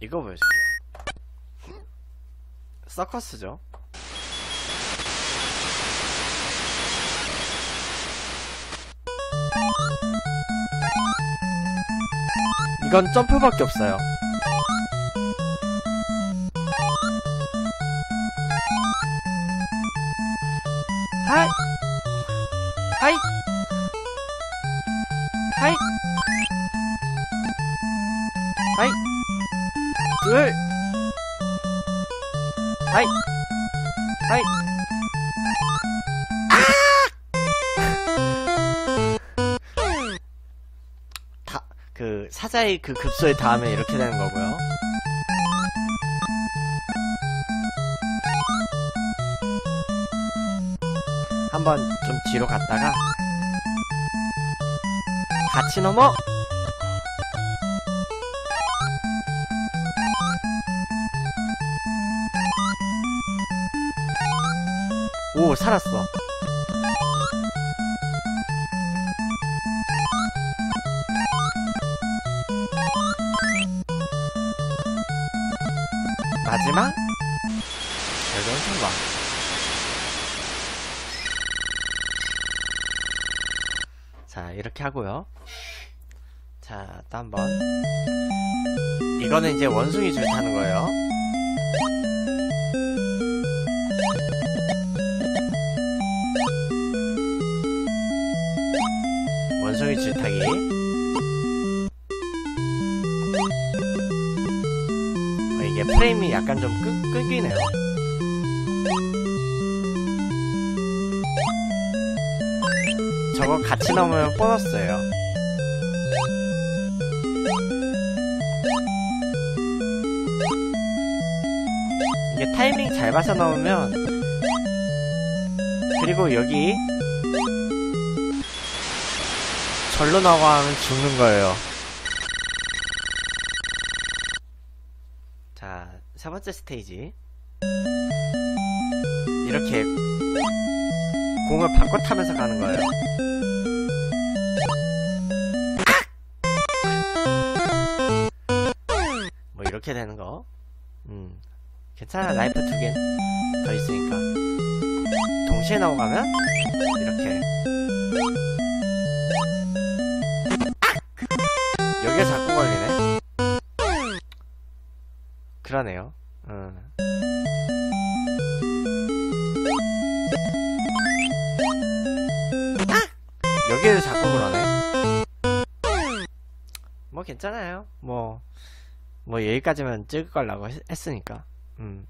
이거 보여줄게요. 서커스죠. 이건 점프밖에 없어요. 하이! 하이! 둘! 하이! 하이! 다, 그, 사자의 그 급소에 닿으면 이렇게 되는 거고요. 한번 좀 뒤로 갔다가 같이 넘어 오 살았어. 마지막? 결국은 성공 자 이렇게 하고요. 자 또 한번. 이거는 이제 원숭이 줄 타는 거예요 원숭이 줄 타기. 어, 이게 프레임이 약간 좀 끄, 끄기네요. 저거 같이 넣으면 보너스예요. 이게 타이밍 잘 봐서 넣으면 그리고 여기 절로 나가면 죽는 거예요. 자, 세 번째 스테이지. 이렇게 공을 바꿔 타면서 가는 거예요. 뭐 이렇게 되는 거. 음. 괜찮아. 라이프 두 개 더 있으니까. 동시에 넘어가면 이렇게 그러네요 음. 여기를 자꾸 그러네 뭐 괜찮아요 뭐 뭐 여기까지만 찍을 거라고 했, 했으니까 음.